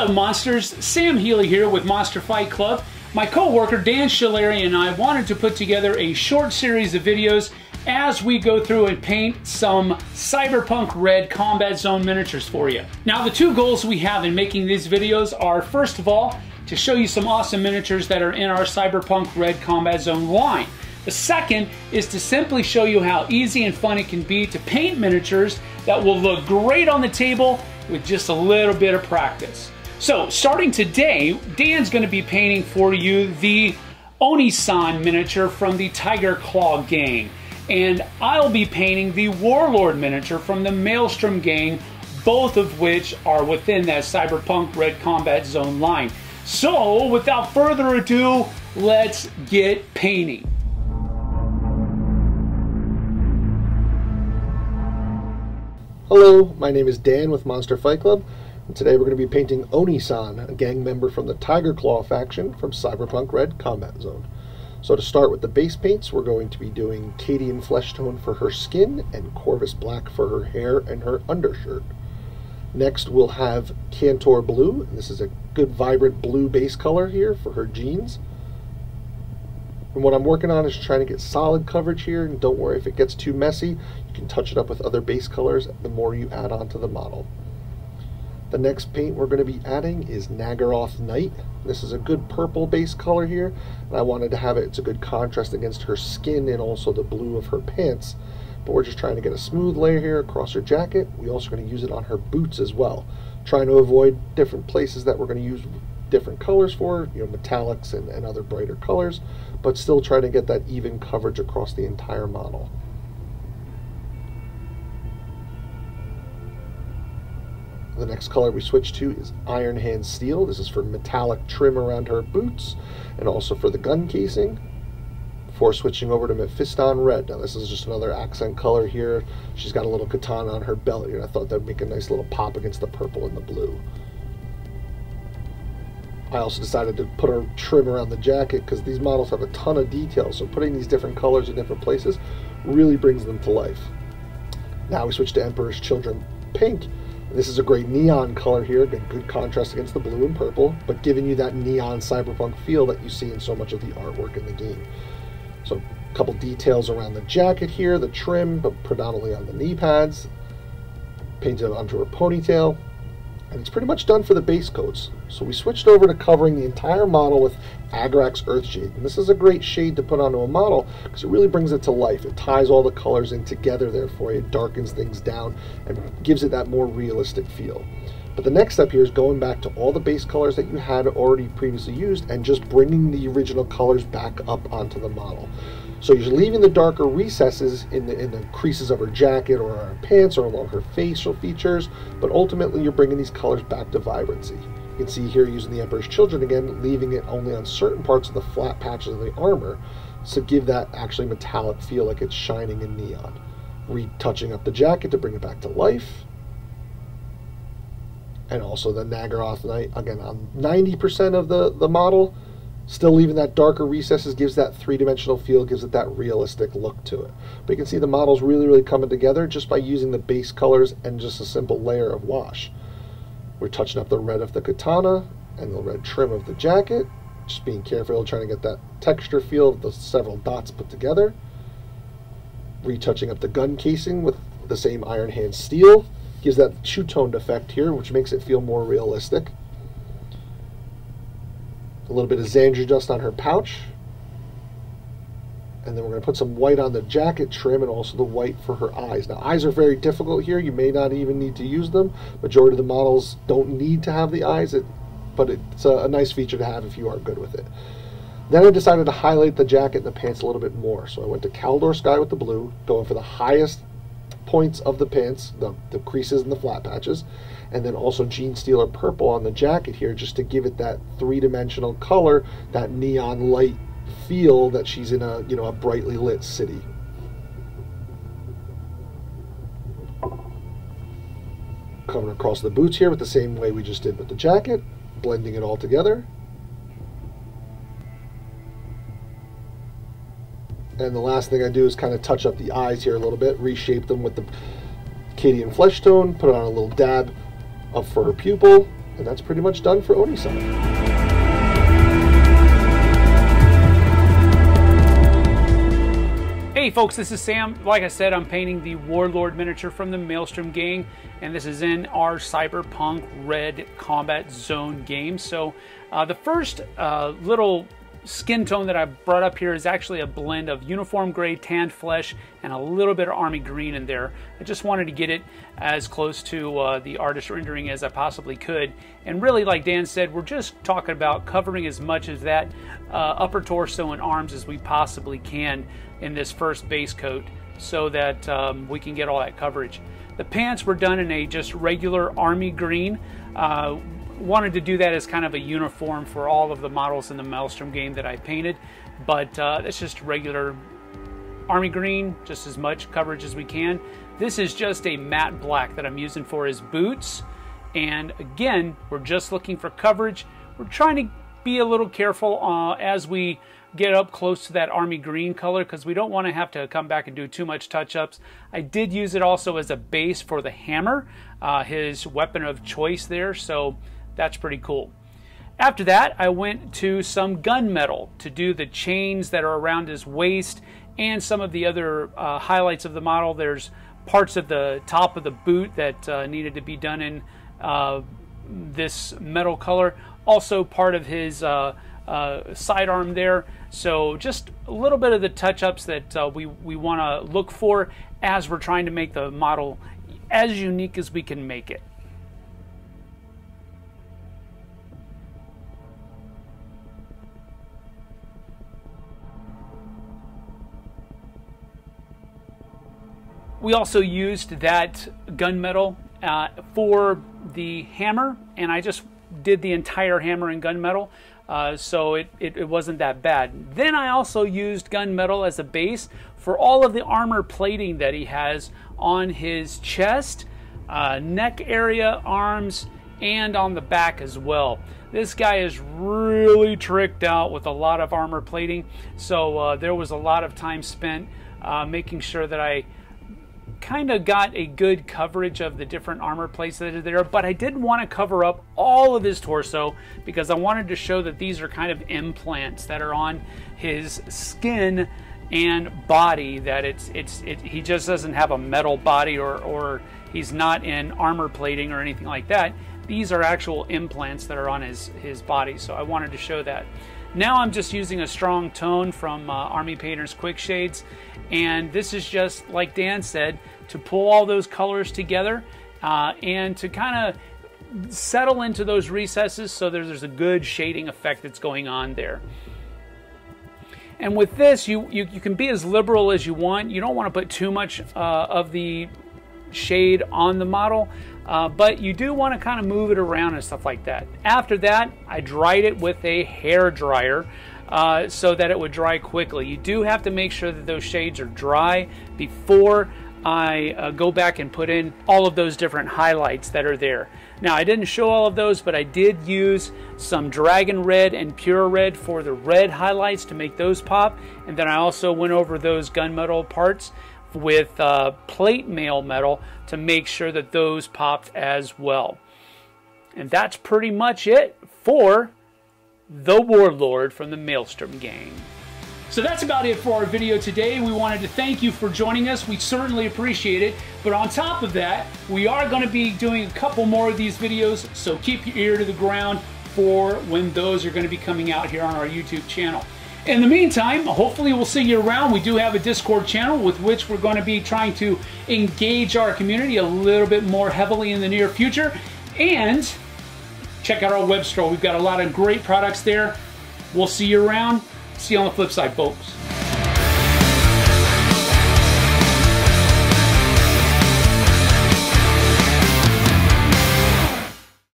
up, monsters? Sam Healey here with Monster Fight Club. My co-worker Dan Scillieri and I wanted to put together a short series of videos as we go through and paint some Cyberpunk Red Combat Zone miniatures for you. Now the two goals we have in making these videos are first of all to show you some awesome miniatures that are in our Cyberpunk Red Combat Zone line. The second is to simply show you how easy and fun it can be to paint miniatures that will look great on the table with just a little bit of practice. So starting today, Dan's going to be painting for you the Onee-san miniature from the Tyger Claw gang. And I'll be painting the Warlord miniature from the Maelstrom gang, both of which are within that Cyberpunk Red Combat Zone line. So without further ado, let's get painting. Hello, my name is Dan with Monster Fight Club, and today we're going to be painting Onee-san, a gang member from the Tyger Claw faction from Cyberpunk Red Combat Zone. So to start with the base paints, we're going to be doing Cadian Flesh Tone for her skin and Corvus Black for her hair and her undershirt. Next we'll have Kantor Blue, this is a good vibrant blue base color here for her jeans. And what I'm working on is trying to get solid coverage here, and don't worry if it gets too messy, you can touch it up with other base colors the more you add onto the model. The next paint we're going to be adding is Naggaroth Night. This is a good purple base color here, and I wanted to have it, it's a good contrast against her skin and also the blue of her pants. But we're just trying to get a smooth layer here across her jacket. We also going to use it on her boots as well. Trying to avoid different places that we're going to use different colors for, you know, metallics and, and other brighter colors, but still trying to get that even coverage across the entire model. The next color we switch to is Iron Hand Steel. This is for metallic trim around her boots and also for the gun casing. Before switching over to Mephiston Red. Now this is just another accent color here. She's got a little katana on her belt here. I thought that'd make a nice little pop against the purple and the blue. I also decided to put a trim around the jacket because these models have a ton of detail. So putting these different colors in different places really brings them to life. Now we switch to Emperor's Children Pink. This is a great neon color here, good, good contrast against the blue and purple, but giving you that neon cyberpunk feel that you see in so much of the artwork in the game. So a couple details around the jacket here, the trim, but predominantly on the knee pads, painted onto her ponytail, and it's pretty much done for the base coats. So we switched over to covering the entire model with Agrax Earthshade. And this is a great shade to put onto a model because it really brings it to life. It ties all the colors in together there for you. It darkens things down and gives it that more realistic feel. But the next step here is going back to all the base colors that you had already previously used and just bringing the original colors back up onto the model. So you're leaving the darker recesses in the, in the creases of her jacket or her pants or along her facial features, but ultimately you're bringing these colors back to vibrancy. You can see here using the Emperor's Children again, leaving it only on certain parts of the flat patches of the armor to give that actually metallic feel like it's shining in neon. Retouching up the jacket to bring it back to life. And also the Naggaroth Night, again, on 90% of the, the model, Still leaving that darker recesses gives that three-dimensional feel, gives it that realistic look to it. But you can see the model's really, really coming together just by using the base colors and just a simple layer of wash. We're touching up the red of the katana and the red trim of the jacket. Just being careful, trying to get that texture feel of the several dots put together. Retouching up the gun casing with the same iron hand steel. Gives that two-toned effect here, which makes it feel more realistic a little bit of Zandri dust on her pouch. And then we're going to put some white on the jacket trim and also the white for her eyes. Now, eyes are very difficult here. You may not even need to use them. Majority of the models don't need to have the eyes, but it's a, nice feature to have if you are good with it. Then I decided to highlight the jacket and the pants a little bit more. So I went to Kaldor Sky with the blue, going for the highest points of the pants, the, the creases and the flat patches, and then also Genestealer purple on the jacket here just to give it that three-dimensional color, that neon light feel that she's in a, you know, a brightly lit city. Coming across the boots here with the same way we just did with the jacket, blending it all together. And the last thing I do is kind of touch up the eyes here a little bit, reshape them with the Cadian flesh tone, put on a little dab of for her pupil, And that's pretty much done for Onee-san. Hey folks, this is Sam. Like I said, I'm painting the Warlord miniature from the Maelstrom gang, and this is in our Cyberpunk Red Combat Zone game. So uh, the first uh, little skin tone that I brought up here is actually a blend of uniform gray, tanned flesh, and a little bit of army green in there. I just wanted to get it as close to uh, the artist rendering as I possibly could. And really, like Dan said, we're just talking about covering as much of that uh, upper torso and arms as we possibly can in this first base coat so that um, we can get all that coverage. The pants were done in a just regular army green. Uh, wanted to do that as kind of a uniform for all of the models in the Maelstrom game that I painted, but uh, it's just regular army green, just as much coverage as we can. This is just a matte black that I'm using for his boots. And again, we're just looking for coverage. We're trying to be a little careful uh, as we get up close to that army green color because we don't want to have to come back and do too much touch-ups. I did use it also as a base for the hammer, uh, his weapon of choice there. So that's pretty cool. After that, I went to some gunmetal to do the chains that are around his waist and some of the other uh, highlights of the model. There's parts of the top of the boot that uh, needed to be done in uh, this metal color. Also part of his uh, uh, sidearm there. So just a little bit of the touch-ups that uh, we, we want to look for as we're trying to make the model as unique as we can make it. We also used that gunmetal uh, for the hammer, and I just did the entire hammer in gunmetal, uh, so it, it, it, wasn't that bad. Then I also used gunmetal as a base for all of the armor plating that he has on his chest, uh, neck area, arms, and on the back as well. This guy is really tricked out with a lot of armor plating, so uh, there was a lot of time spent uh, making sure that I kind of got a good coverage of the different armor plates that are there, but I didn't want to cover up all of his torso because I wanted to show that these are kind of implants that are on his skin and body that it's it's it, he just doesn't have a metal body or or he's not in armor plating or anything like that. These are actual implants that are on his his body so I wanted to show that now I'm just using a strong tone from uh, Army Painters Quick Shades and this is just, like Dan said, to pull all those colors together uh, and to kind of settle into those recesses so there's, a good shading effect that's going on there. And with this, you, you, you can be as liberal as you want. You don't want to put too much uh, of the shade on the model, uh, but you do want to kind of move it around and stuff like that. After that, I dried it with a hair dryer uh, so that it would dry quickly. You do have to make sure that those shades are dry before I uh, go back and put in all of those different highlights that are there. Now I didn't show all of those, but I did use some Dragon Red and Pure Red for the red highlights to make those pop. And then I also went over those gunmetal parts with uh, plate mail metal to make sure that those popped as well. And that's pretty much it for the Warlord from the Maelstrom gang. So that's about it for our video today. We wanted to thank you for joining us. We certainly appreciate it. But on top of that, we are going to be doing a couple more of these videos, so keep your ear to the ground for when those are going to be coming out here on our YouTube channel. In the meantime, hopefully we'll see you around. We do have a Discord channel with which we're going to be trying to engage our community a little bit more heavily in the near future. And check out our web store. We've got a lot of great products there. We'll see you around. See you on the flip side, folks.